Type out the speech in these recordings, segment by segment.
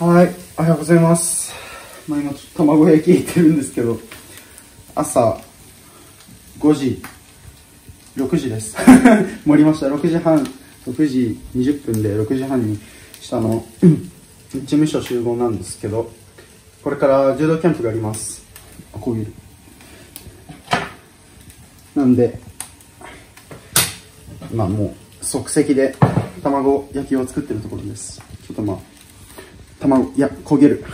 はい、おはようございます。まあ、今ちょっと卵焼きいってるんですけど、朝5時、6時です。盛りました。6時半、6時20分で6時半に下の事務所集合なんですけど、これから柔道キャンプがあります。あ、こういう。なんで、まあもう即席で卵焼きを作ってるところです。ちょっとまあ、卵、いや、焦げる。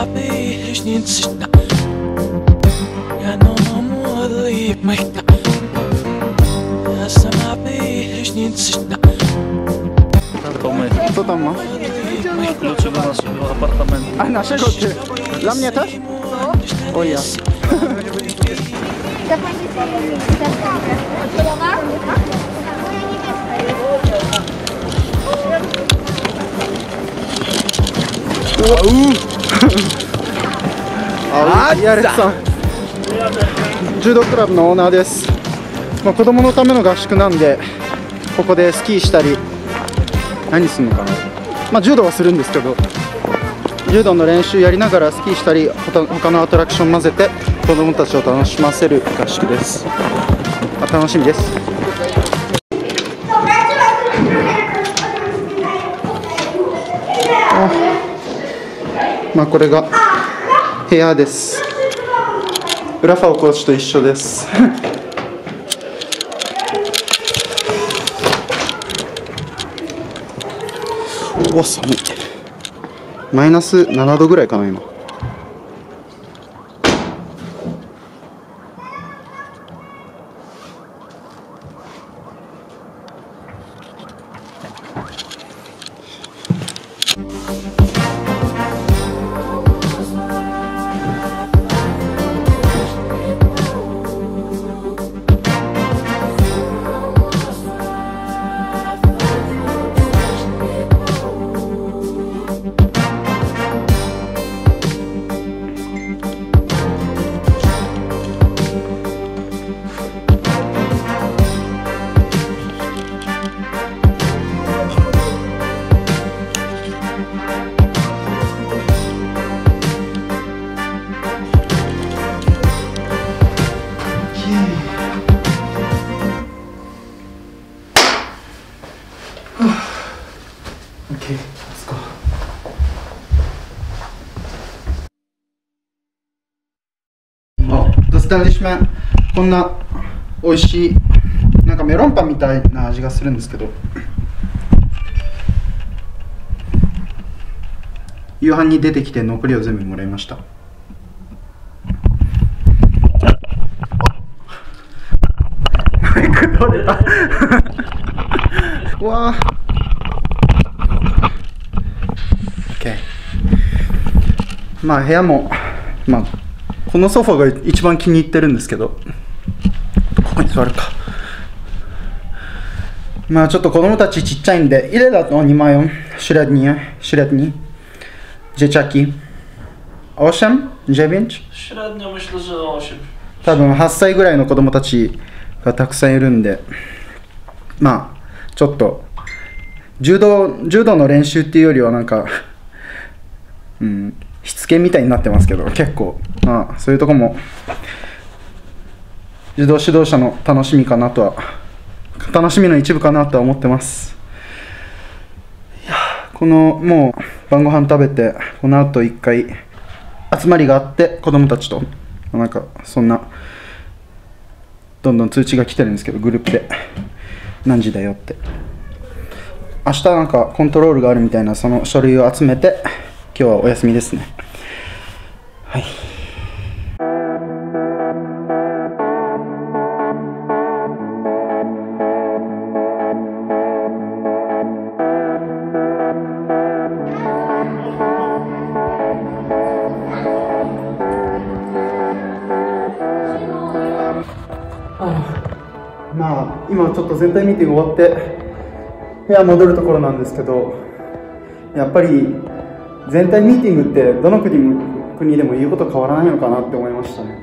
Hişninsişna Yanomadıyım mekna Yasama bey hişninsişna To my. Co tam ma? Klucze do naszego apartamentu. A naszego czy? Dla mnie też? O ja. Ta pani się. あやれさん柔道クラブのオーナーです、まあ、子供のための合宿なんでここでスキーしたり何するのかな、まあ、柔道はするんですけど柔道の練習やりながらスキーしたり他のアトラクション混ぜて子供たちを楽しませる合宿です、まあ、楽しみです。まあこれが部屋です。ラファオコーチと一緒です。おわ寒い。マイナス7度ぐらいかな今。ダディシメン。こんな美味しいなんかメロンパンみたいな味がするんですけど。夕飯に出てきて残りを全部もらいました。マイク取れたうわー。OK まあ部屋もまあこのソファが一番気に入ってるんですけど。ここに座るか。まあちょっと子供たちちっちゃいんで ile lat oni mają średni średni dzieciaki 8? 9? Średnio myślę, że 8多分8歳ぐらいの子供たちがたくさんいるんで。まあちょっと柔道柔道の練習っていうよりはなんか うんしつけみたいになってますけど結構。まあそういうとこも自動指導者の楽しみかなとは楽しみの一部かなとは思ってます。このもう晩ご飯食べてこの後一回集まりがあって子供たちとなんかそんなどんどん通知が来てるんですけどグループで。何時だよって。明日なんかコントロールがあるみたいなその書類を集めて今日はお休みですね。はい。今ちょっと全体ミーティング終わって部屋戻るところなんですけどやっぱり全体ミーティングってどの国も国でも言うこと変わらないのかなって思いましたね。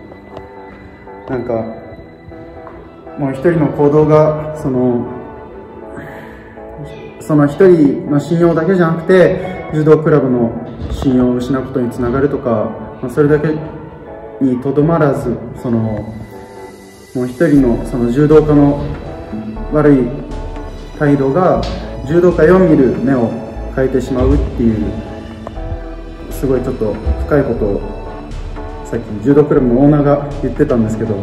なんかもう一人の行動がそのその一人の信用だけじゃなくて柔道クラブの信用を失うことにつながるとか、まあ、それだけにとどまらずそのもう一人のその柔道家の悪い態度が柔道界を見る目を変えてしまうっていうすごいちょっと深いことをさっき柔道クラブのオーナーが言ってたんですけど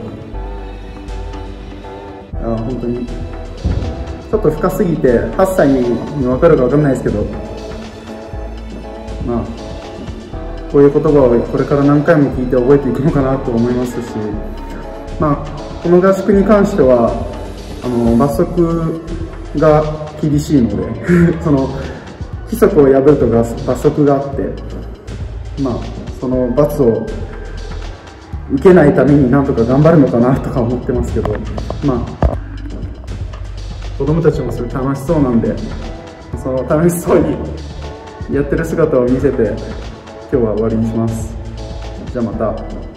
あ本当にちょっと深すぎて8歳に分かるか分かんないですけどまあこういう言葉をこれから何回も聞いて覚えていくのかなと思いますしまあこの合宿に関してはあの罰則が厳しいので その規則を破ると罰則があってまあその罰を受けないためになんとか頑張るのかなとか思ってますけどまあ子供たちもすごい楽しそうなんでその楽しそうにやってる姿を見せて今日は終わりにします。じゃあまた。